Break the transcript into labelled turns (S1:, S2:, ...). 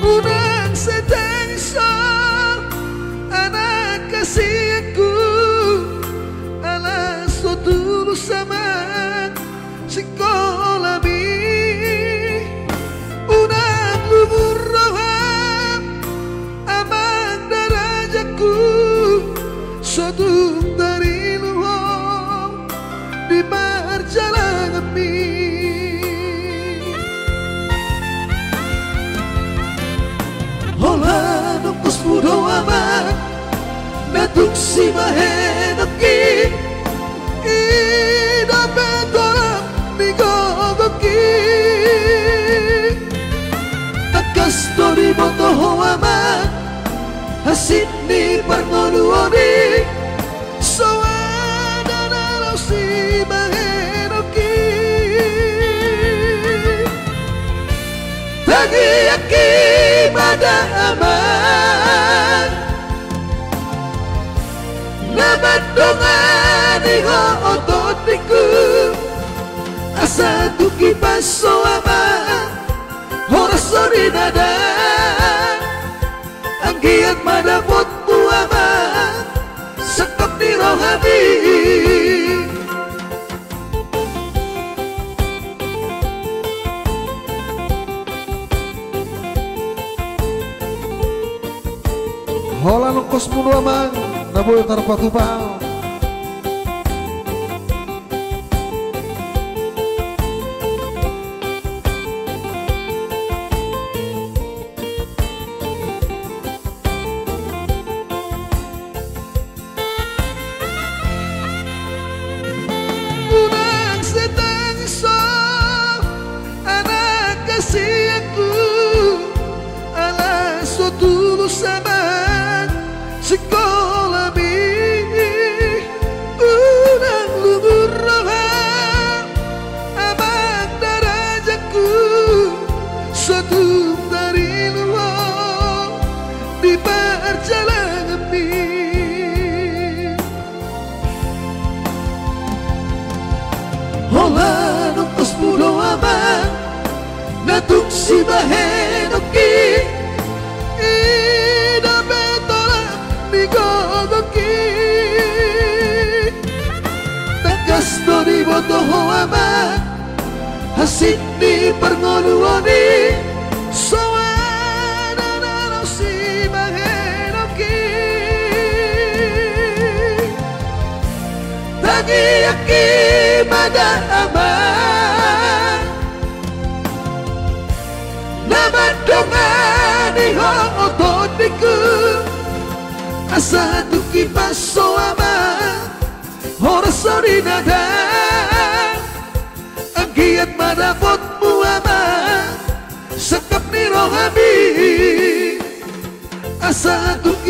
S1: Unanse tenso Anak kasihku Alaso tulo sama Sikolami Unang lumurrohan aman darajaku Sotung dari luho Di perjalanan Datuk si mahenoki Ida betolak ni gogoki. Takas tori boto hoama Hasit ni parngoluoni Soada dalau si mahenoki Tagi aki mada Asa tuki paso ama Horasori nada. Anggiat madapot ama Sekap di rohani
S2: Hola nungkos mudo amang Naboy tarpatupang
S1: Natuk si bahenoki Ida betola ni gogoki Takas tori boto ho ama Hasit ni perngoluoni Soana dalau si bahenoki Tagi aki mada ototiku Asa tuki paso ama Horasori nada Anggiat madapot ama Sekap ni rohami Asa tuki